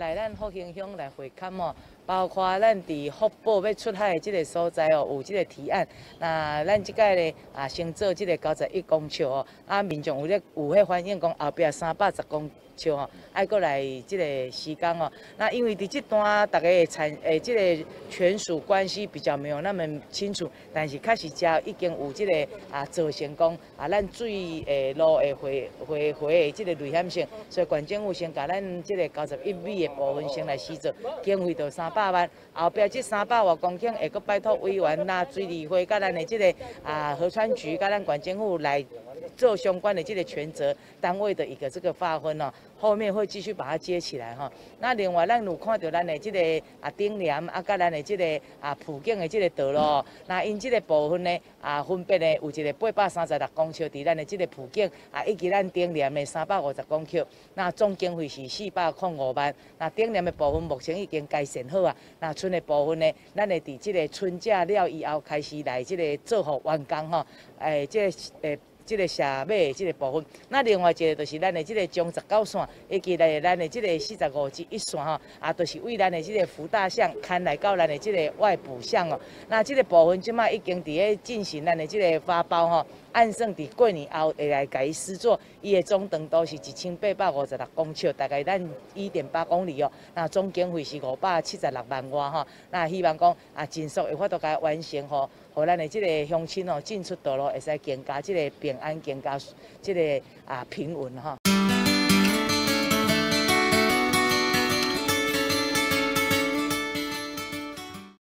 来咱福兴乡来会勘哦，包括咱伫福报要出海的这个所在哦，有这个提案。那咱即届咧啊，先做这个九十一公尺哦，啊，民众有咧有迄反映讲后壁三百十公。尺哦，爱过来即个时间哦。那因为伫即段大家的产诶，即个权属关系比较没有那么清楚，但是确实遮已经有即个啊造成讲啊，咱水诶路诶回回回诶即个危险性，所以县政府先甲咱即个九十一米诶部分先来施作，经费就三百万，后壁即三百外公顷会阁拜托委员呐、水利会甲咱的即个啊河川局甲咱县政府来。做相关的这个权责单位的一个这个划分哦，后面会继续把它接起来哈。那另外咱有看到咱的这个啊顶梁啊，甲咱的这个啊普景的这个道路，那因这个部分呢啊分别呢有一个八百三十六公尺伫咱的这个普景啊，以及咱顶梁的三百五十公尺，那总经费是四百零五万。那顶梁的部分目前已经改善好啊，那剩的部分呢，咱会伫即个春假了以后开始来即个做好完工吼。诶，这诶。即个社尾的即个部分，那另外一个就是咱的即个中十九线，以及来咱的即个四十五支一线吼，啊，都是为咱的即个福大巷牵来到咱的即个外部巷哦。那即个部分即卖已经伫咧进行咱的即个发包吼。按算伫过年后会来改施作，伊的总长度是一千八百五十六公尺，大概咱一点八公里哦。那总经费是五百七十六万外吼。那希望讲啊，尽速会法度甲完成吼，互咱的即个乡亲哦进出道路会使更加即个平安，更加这个啊平稳哈。